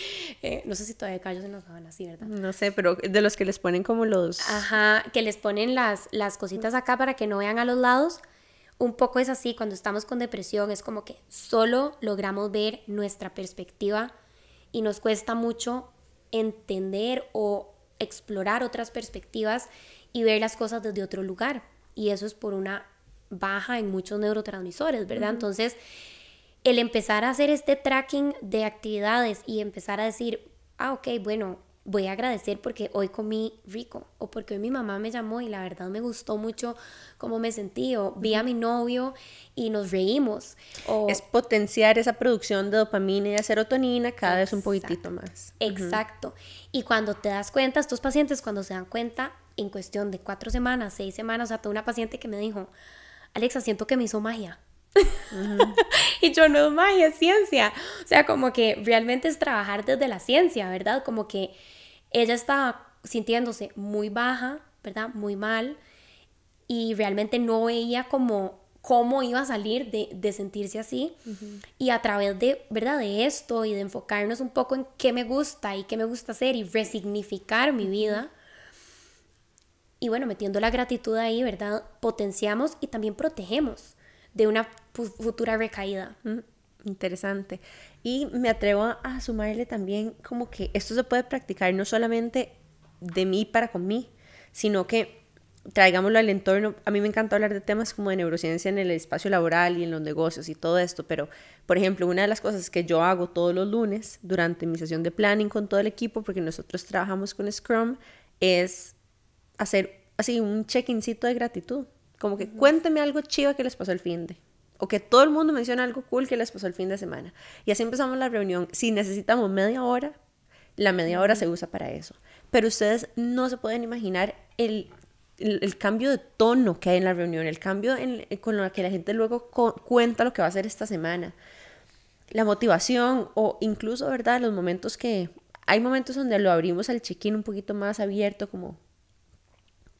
Eh, no sé si todavía hay caballos en la sabana, sí, ¿verdad? No sé, pero de los que les ponen como los... Ajá, que les ponen las, las cositas acá para que no vean a los lados. Un poco es así, cuando estamos con depresión, es como que solo logramos ver nuestra perspectiva y nos cuesta mucho entender o explorar otras perspectivas y ver las cosas desde otro lugar. Y eso es por una baja en muchos neurotransmisores, ¿verdad? Entonces, el empezar a hacer este tracking de actividades y empezar a decir, ah, ok, bueno, voy a agradecer porque hoy comí rico o porque hoy mi mamá me llamó y la verdad me gustó mucho cómo me sentí o vi a mi novio y nos reímos. O... Es potenciar esa producción de dopamina y de serotonina cada vez un poquitito más. Exacto. Y cuando te das cuenta, estos pacientes cuando se dan cuenta en cuestión de cuatro semanas, seis semanas, o sea, tuve una paciente que me dijo, Alexa, siento que me hizo magia. y yo no es magia, es ciencia. O sea, como que realmente es trabajar desde la ciencia, ¿verdad? Como que ella estaba sintiéndose muy baja, ¿verdad? Muy mal. Y realmente no veía como cómo iba a salir de, sentirse así. Y a través de, ¿verdad? De esto y de enfocarnos un poco en qué me gusta y qué me gusta hacer y resignificar mi vida. Y bueno, metiendo la gratitud ahí, ¿verdad? Potenciamos y también protegemos de una futura recaída. interesante. Y me atrevo a sumarle también como que esto se puede practicar no solamente de mí para con mí, sino que traigámoslo al entorno. A mí me encanta hablar de temas como de neurociencia en el espacio laboral y en los negocios y todo esto, pero por ejemplo, una de las cosas que yo hago todos los lunes durante mi sesión de planning con todo el equipo, porque nosotros trabajamos con Scrum, es hacer así un check-incito de gratitud. Como que cuénteme algo chivo que les pasó el fin de. O que todo el mundo mencione algo cool que les pasó el fin de semana. Y así empezamos la reunión. Si necesitamos media hora, la media hora se usa para eso. Pero ustedes no se pueden imaginar el, el, cambio de tono que hay en la reunión, el cambio en, con lo que la gente luego cuenta lo que va a hacer esta semana. La motivación o incluso, ¿verdad? Los momentos que... Hay momentos donde lo abrimos al check-in un poquito más abierto, como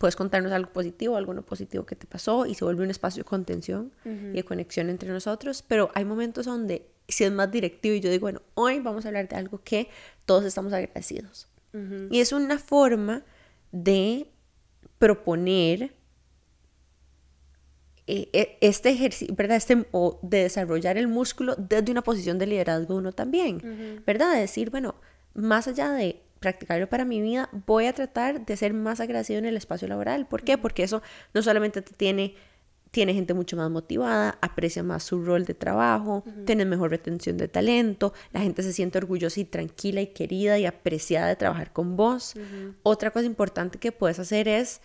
puedes contarnos algo positivo, algo no positivo que te pasó y se vuelve un espacio de contención y de conexión entre nosotros, pero hay momentos donde si es más directivo y yo digo, bueno, hoy vamos a hablar de algo que todos estamos agradecidos. Y es una forma de proponer eh, e, este ejercicio, ¿verdad? Este, o de desarrollar el músculo desde una posición de liderazgo uno también, ¿verdad? De decir, bueno, más allá de practicarlo para mi vida, voy a tratar de ser más agradecido en el espacio laboral. ¿Por qué? Porque eso no solamente te tiene, tiene gente mucho más motivada, aprecia más su rol de trabajo, tiene mejor retención de talento, la gente se siente orgullosa y tranquila y querida y apreciada de trabajar con vos. Otra cosa importante que puedes hacer es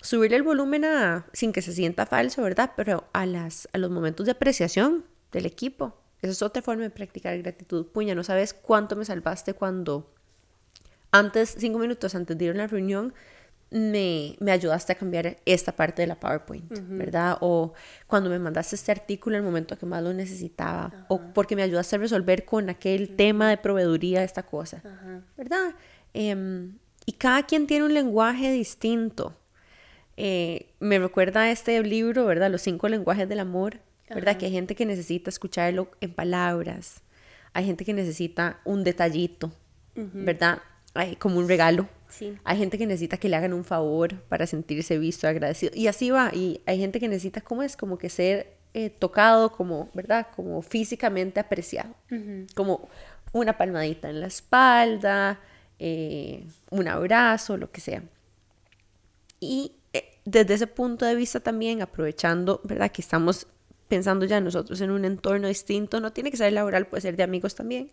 subirle el volumen a, sin que se sienta falso, ¿verdad? Pero a, las, a los momentos de apreciación del equipo. Esa es otra forma de practicar gratitud. Puña, no sabes cuánto me salvaste cuando antes, cinco minutos antes de ir a la reunión, me, me, ayudaste a cambiar esta parte de la PowerPoint, ¿verdad? O cuando me mandaste este artículo en el momento que más lo necesitaba, o porque me ayudaste a resolver con aquel tema de proveeduría esta cosa, ¿verdad? Em, y cada quien tiene un lenguaje distinto. Eh, me recuerda este libro, ¿verdad? Los cinco lenguajes del amor, ¿verdad? Que hay gente que necesita escucharlo en palabras, hay gente que necesita un detallito, ¿verdad? Hay como un regalo. Hay gente que necesita que le hagan un favor para sentirse visto, agradecido. Y así va. Y hay gente que necesita, ¿cómo es? Como que ser eh, tocado, como, ¿verdad? Como físicamente apreciado. Como una palmadita en la espalda, eh, un abrazo, lo que sea. Y eh, desde ese punto de vista también, aprovechando, ¿verdad? Que estamos pensando ya nosotros en un entorno distinto, no tiene que ser laboral, puede ser de amigos también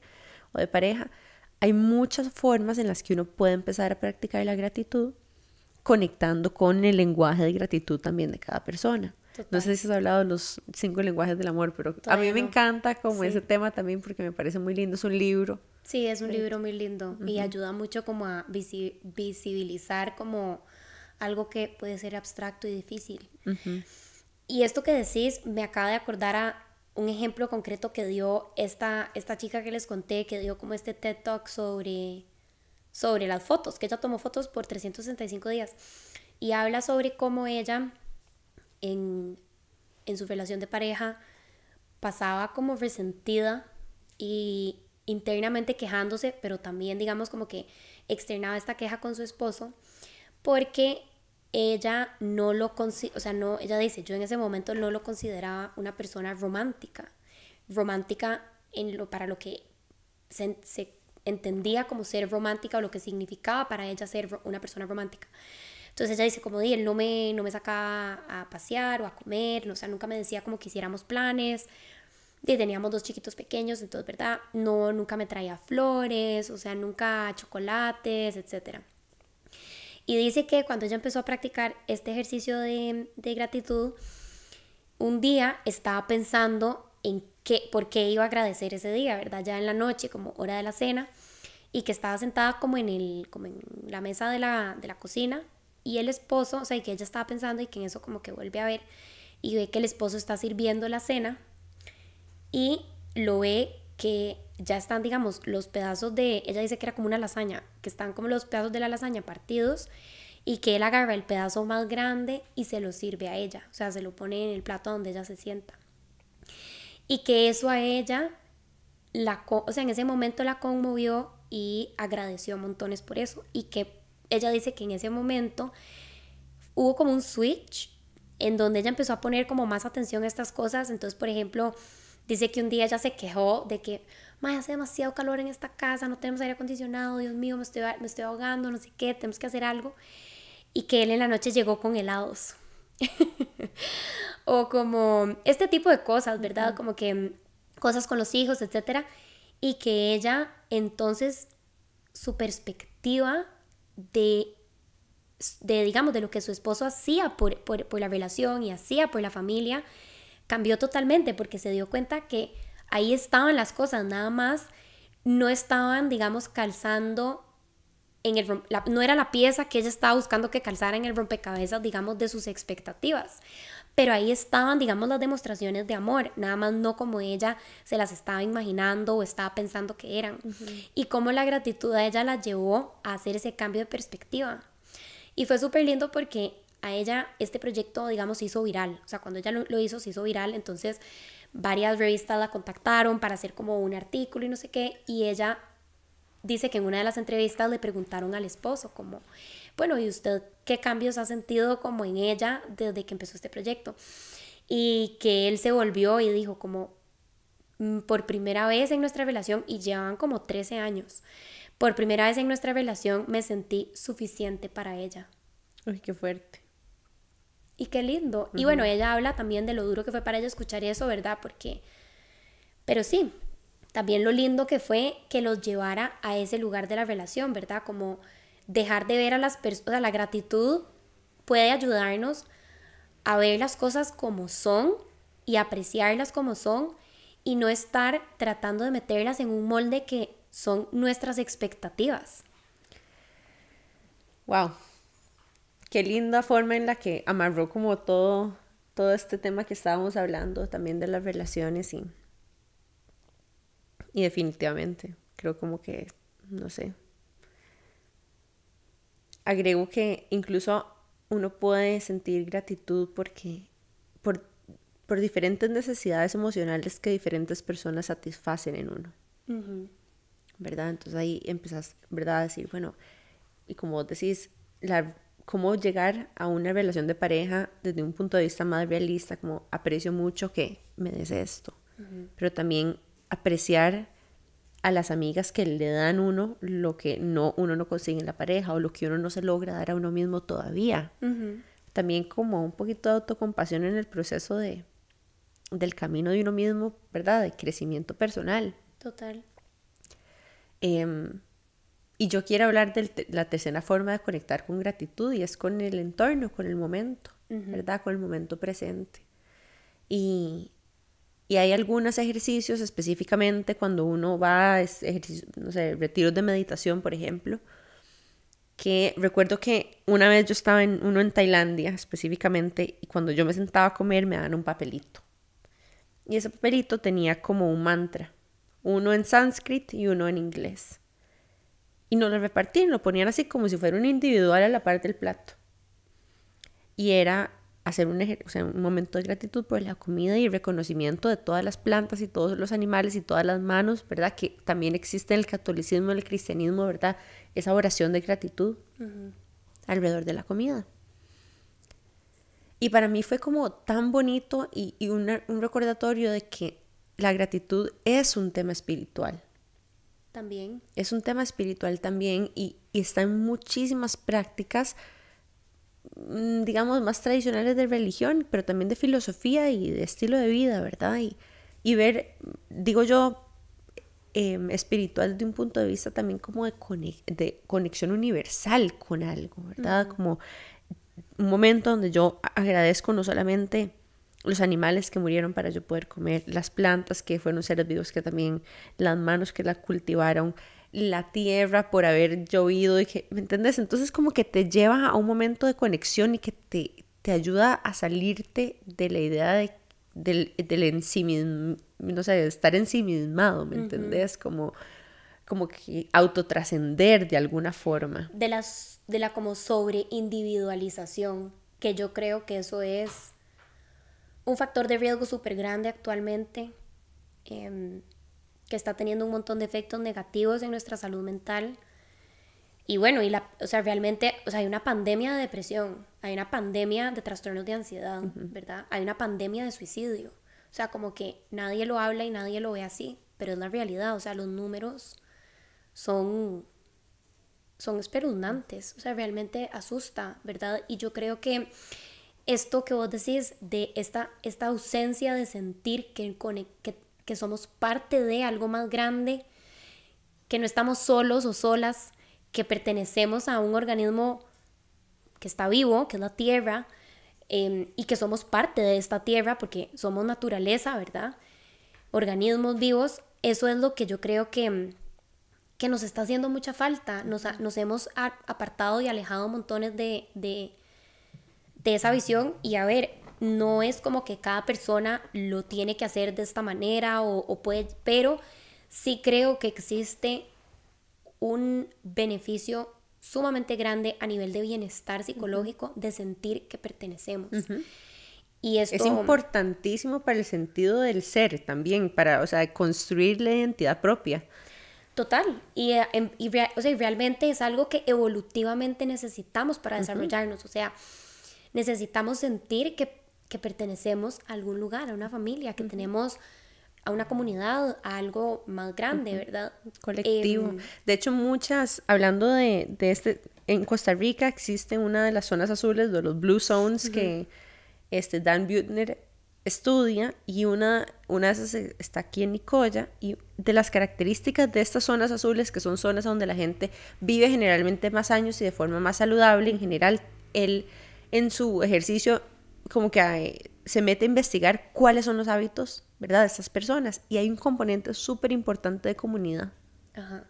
o de pareja hay muchas formas en las que uno puede empezar a practicar la gratitud conectando con el lenguaje de gratitud también de cada persona. No sé si has hablado de los cinco lenguajes del amor, pero a mí me encanta como ese tema también porque me parece muy lindo. Es un libro. Sí, es un libro muy lindo y ayuda mucho como a visibilizar como algo que puede ser abstracto y difícil. Y esto que decís me acaba de acordar a un ejemplo concreto que dio esta, esta chica que les conté, que dio como este TED Talk sobre, sobre las fotos, que ella tomó fotos por 365 días. Y habla sobre cómo ella, en, en su relación de pareja, pasaba como resentida y internamente quejándose, pero también digamos como que externaba esta queja con su esposo porque ella no lo o sea, no, ella dice, yo en ese momento no lo consideraba una persona romántica, romántica en lo, para lo que se, se entendía como ser romántica o lo que significaba para ella ser una persona romántica. Entonces ella dice, como di, él no me, no me sacaba a pasear o a comer, o sea, nunca me decía como que hiciéramos planes. Teníamos dos chiquitos pequeños, entonces, ¿verdad? No, nunca me traía flores, o sea, nunca chocolates, etc. Y dice que cuando ella empezó a practicar este ejercicio de, de gratitud, un día estaba pensando en qué, por qué iba a agradecer ese día, ¿verdad? Ya en la noche, como hora de la cena, y que estaba sentada como en, el, como en la mesa de la, de la cocina, y el esposo, o sea, y que ella estaba pensando y que en eso como que vuelve a ver y ve que el esposo está sirviendo la cena y lo ve que ya están, digamos, los pedazos de, ella dice que era como una lasaña, que están como los pedazos de la lasaña partidos y que él agarra el pedazo más grande y se lo sirve a ella, o sea, se lo pone en el plato donde ella se sienta. Y que eso a ella, la, o sea, en ese momento la conmovió y agradeció montones por eso y que ella dice que en ese momento hubo como un switch en donde ella empezó a poner como más atención a estas cosas. Entonces, por ejemplo, dice que un día ella se quejó de que, hace demasiado calor en esta casa, no tenemos aire acondicionado, Dios mío, me estoy, me estoy ahogando, no sé qué, tenemos que hacer algo. Y que él en la noche llegó con helados. o como este tipo de cosas, ¿verdad? Como que cosas con los hijos, etcétera. Y que ella, entonces, su perspectiva de, de, digamos, de lo que su esposo hacía por, por, por la relación y hacía por la familia, cambió totalmente porque se dio cuenta que ahí estaban las cosas, nada más no estaban, digamos, calzando en el no era la pieza que ella estaba buscando que calzara en el rompecabezas, digamos, de sus expectativas. Pero ahí estaban, digamos, las demostraciones de amor, nada más no como ella se las estaba imaginando o estaba pensando que eran. Y cómo la gratitud a ella la llevó a hacer ese cambio de perspectiva. Y fue súper lindo porque a ella este proyecto, digamos, se hizo viral. O sea, cuando ella lo, hizo, se hizo viral. Entonces, varias revistas la contactaron para hacer como un artículo y no sé qué. Y ella dice que en una de las entrevistas le preguntaron al esposo como, bueno, ¿y usted qué cambios ha sentido como en ella desde que empezó este proyecto? Y que él se volvió y dijo como, mm, por primera vez en nuestra relación, y llevan como 13 años, por primera vez en nuestra relación me sentí suficiente para ella. Uy, qué fuerte. Y qué lindo. Y bueno, ella habla también de lo duro que fue para ella escuchar eso, ¿verdad? Porque, pero sí, también lo lindo que fue que los llevara a ese lugar de la relación, ¿verdad? Como dejar de ver a las personas, la gratitud puede ayudarnos a ver las cosas como son y apreciarlas como son y no estar tratando de meterlas en un molde que son nuestras expectativas. Wow. Qué linda forma en la que amarró como todo todo este tema que estábamos hablando también de las relaciones y y definitivamente, creo como que, no sé. Agrego que incluso uno puede sentir gratitud porque por, por diferentes necesidades emocionales que diferentes personas satisfacen en uno. ¿Verdad? Entonces ahí empezás, ¿verdad? A decir, bueno, y como vos decís, la, cómo llegar a una relación de pareja desde un punto de vista más realista, como aprecio mucho que me des esto, pero también apreciar a las amigas que le dan uno lo que no uno no consigue en la pareja o lo que uno no se logra dar a uno mismo todavía. También como un poquito de autocompasión en el proceso de del camino de uno mismo, ¿verdad? De crecimiento personal. Total. Em, y yo quiero hablar de la tercera forma de conectar con gratitud y es con el entorno, con el momento, ¿verdad? Con el momento presente. Y, y hay algunos ejercicios específicamente cuando uno va a no sé, retiros de meditación, por ejemplo, que recuerdo que una vez yo estaba en uno en Tailandia específicamente y cuando yo me sentaba a comer me daban un papelito. Y ese papelito tenía como un mantra, uno en sánscrito y uno en inglés. Y no lo repartían, lo ponían así como si fuera un individual a la parte del plato. Y era hacer un, o sea, un momento de gratitud por la comida y reconocimiento de todas las plantas y todos los animales y todas las manos, ¿verdad? Que también existe en el catolicismo, en el cristianismo, ¿verdad? Esa oración de gratitud alrededor de la comida. Y para mí fue como tan bonito y, un recordatorio de que la gratitud es un tema espiritual. También. Es un tema espiritual también y, y está en muchísimas prácticas Mm, digamos, más tradicionales de religión, pero también de filosofía y de estilo de vida, ¿verdad? Y, y ver, digo yo, em, espiritual de un punto de vista también como de, de conexión universal con algo, ¿verdad? Como un momento donde yo agradezco no solamente los animales que murieron para yo poder comer, las plantas que fueron seres vivos que también, las manos que la cultivaron, la tierra por haber llovido y que, ¿me entiendes? Entonces como que te lleva a un momento de conexión y que te, te ayuda a salirte de la idea de, del, del no sé, de estar ensimismado, ¿me entendés? Como, como que autotrascender de alguna forma. De, las, de la como sobre individualización, que yo creo que eso es un factor de riesgo súper grande actualmente. Eh, que está teniendo un montón de efectos negativos en nuestra salud mental. Y bueno, y la, o sea, realmente, o sea, hay una pandemia de depresión, hay una pandemia de trastornos de ansiedad, ¿verdad? Hay una pandemia de suicidio. O sea, como que nadie lo habla y nadie lo ve así, pero es la realidad, o sea, los números son son espeluznantes, o sea, realmente asusta, ¿verdad? Y yo creo que esto que vos decís de esta, esta ausencia de sentir que, que que somos parte de algo más grande, que no estamos solos o solas, que pertenecemos a un organismo que está vivo, que es la tierra, em, y que somos parte de esta tierra porque somos naturaleza, ¿verdad? Organismos vivos, eso es lo que yo creo que, que nos está haciendo mucha falta. Nos, nos hemos apartado y alejado montones de, de, de esa visión y a ver, no es como que cada persona lo tiene que hacer de esta manera o, puede, pero sí creo que existe un beneficio sumamente grande a nivel de bienestar psicológico de sentir que pertenecemos. Y esto... Es importantísimo para el sentido del ser también, para, o sea, construir la identidad propia. Total, y, eh, em, y, realmente es algo que evolutivamente necesitamos para desarrollarnos, o sea, necesitamos sentir que que pertenecemos a algún lugar, a una familia, que tenemos a una comunidad, a algo más grande, ¿verdad? Colectivo. Em, de hecho, muchas, hablando de, de, este, en Costa Rica existe una de las zonas azules, de los Blue Zones, que este, Dan Butner estudia y una, una de esas está aquí en Nicoya y de las características de estas zonas azules, que son zonas donde la gente vive generalmente más años y de forma más saludable, en general, él en su ejercicio como que eh, se mete a investigar cuáles son los hábitos, ¿verdad? De estas personas. Y hay un componente súper importante de comunidad. Ajá.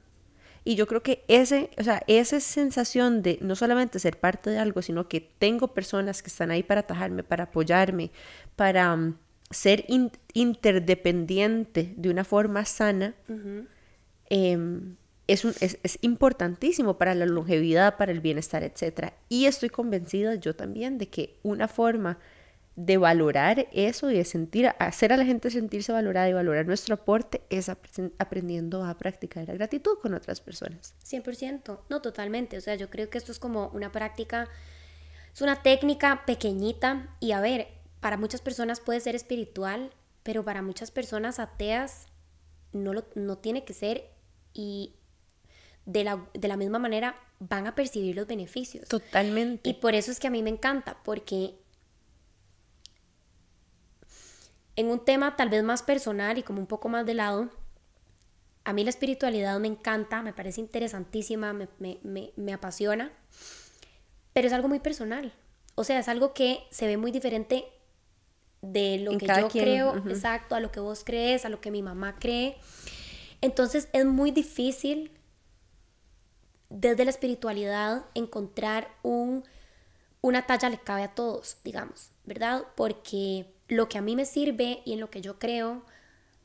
Y yo creo que ese, o sea, esa sensación de no solamente ser parte de algo, sino que tengo personas que están ahí para atajarme, para apoyarme, para mm, ser interdependiente de una forma sana, em, es, un, es, es, importantísimo para la longevidad, para el bienestar, etc. Y estoy convencida yo también de que una forma de valorar eso y de sentir, hacer a la gente sentirse valorada y valorar nuestro aporte es aprendiendo a practicar la gratitud con otras personas. 100%, no totalmente, o sea, yo creo que esto es como una práctica, es una técnica pequeñita y a ver, para muchas personas puede ser espiritual, pero para muchas personas ateas no, lo, no tiene que ser y de la, de la misma manera van a percibir los beneficios. Totalmente. Y por eso es que a mí me encanta, porque en un tema tal vez más personal y como un poco más de lado, a mí la espiritualidad me encanta, me parece interesantísima, me, me, me, apasiona, pero es algo muy personal. O sea, es algo que se ve muy diferente de lo que yo creo, exacto, a lo que vos crees, a lo que mi mamá cree. Entonces es muy difícil desde la espiritualidad encontrar un, una talla le cabe a todos, digamos, ¿verdad? Porque lo que a mí me sirve y en lo que yo creo,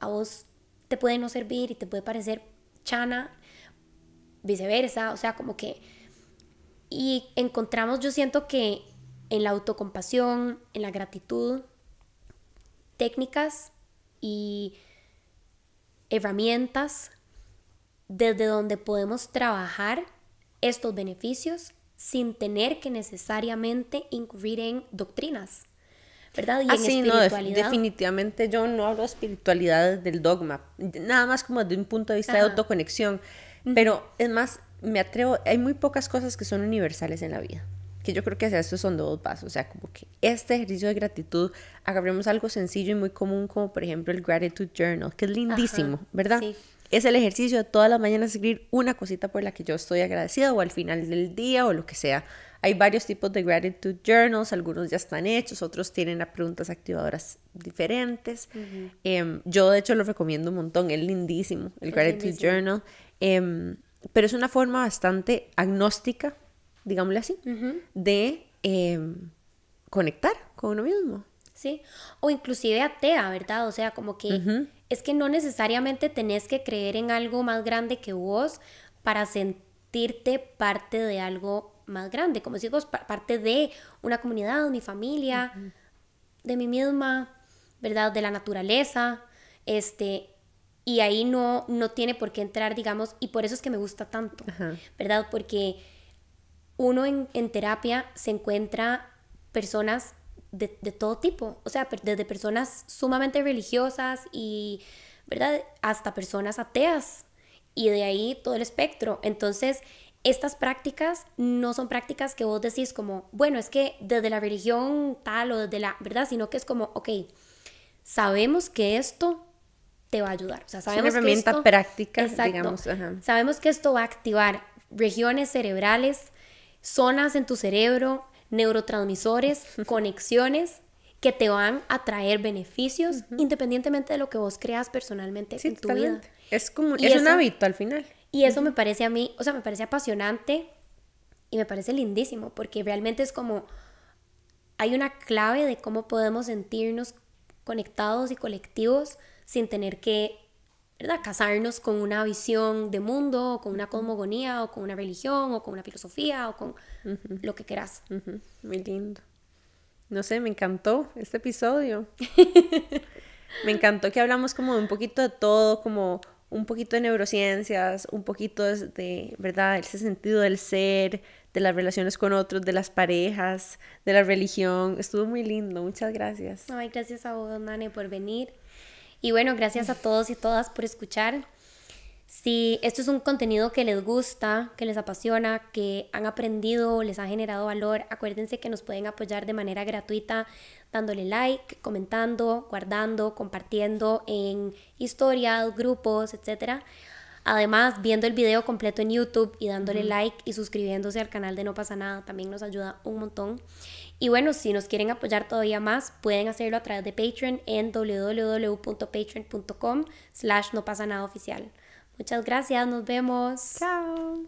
a vos te puede no servir y te puede parecer chana, viceversa, o sea, como que... Y encontramos, yo siento que en la autocompasión, en la gratitud, técnicas y herramientas desde donde podemos trabajar estos beneficios sin tener que necesariamente incurrir en doctrinas. ¿verdad? Y ah, en sí, no, definitivamente yo no hablo de espiritualidad del dogma, nada más como de un punto de vista de autoconexión, pero es más, me atrevo, hay muy pocas cosas que son universales en la vida, que yo creo que hacia estos son dos pasos, o sea, como que este ejercicio de gratitud, agarremos algo sencillo y muy común, como por ejemplo el Gratitude Journal, que es lindísimo, ¿verdad? Sí. Es el ejercicio de todas las mañanas escribir una cosita por la que yo estoy agradecida o al final del día o lo que sea. Hay varios tipos de gratitude journals, algunos ya están hechos, otros tienen preguntas activadoras diferentes. Em, yo de hecho lo recomiendo un montón, es lindísimo el gratitude journal, em, pero es una forma bastante agnóstica, digámosle así, de em, conectar con uno mismo. Sí, o inclusive atea, ¿verdad? O sea, como que es que no necesariamente tenés que creer en algo más grande que vos para sentirte parte de algo más grande, como si vos parte de una comunidad, mi familia, de mí misma, ¿verdad? De la naturaleza, este, y ahí no, no tiene por qué entrar, digamos, y por eso es que me gusta tanto, ¿verdad? Porque uno en, terapia se encuentra personas de, todo tipo, o sea, desde personas sumamente religiosas y, ¿verdad? Hasta personas ateas, y de ahí todo el espectro. Entonces, estas prácticas no son prácticas que vos decís como, bueno, es que desde la religión tal o desde la, ¿verdad? Sino que es como, ok, sabemos que esto te va a ayudar. O sea, sabemos es una herramienta práctica, digamos. Sabemos que esto va a activar regiones cerebrales, zonas en tu cerebro, neurotransmisores, conexiones que te van a traer beneficios independientemente de lo que vos creas personalmente en tu vida. Es como, es un hábito al final. Y eso me parece a mí, o sea, me parece apasionante y me parece lindísimo, porque realmente es como, hay una clave de cómo podemos sentirnos conectados y colectivos sin tener que, ¿verdad?, casarnos con una visión de mundo, o con una cosmogonía, o con una religión, o con una filosofía, o con lo que quieras. Muy lindo. No sé, me encantó este episodio. me encantó que hablamos como un poquito de todo, como un poquito de neurociencias, un poquito de, ¿verdad? Ese sentido del ser, de las relaciones con otros, de las parejas, de la religión. Estuvo muy lindo, muchas gracias. Ay, gracias a vos, Nane, por venir. Y bueno, gracias a todos y todas por escuchar. Si esto es un contenido que les gusta, que les apasiona, que han aprendido, les ha generado valor, acuérdense que nos pueden apoyar de manera gratuita dándole like, comentando, guardando, compartiendo en historias, grupos, etc. Además, viendo el video completo en YouTube y dándole like y suscribiéndose al canal de No pasa nada también nos ayuda un montón. Y bueno, si nos quieren apoyar todavía más, pueden hacerlo a través de Patreon en www.patreon.com slash no pasa nada oficial. Muchas gracias, nos vemos. Chao.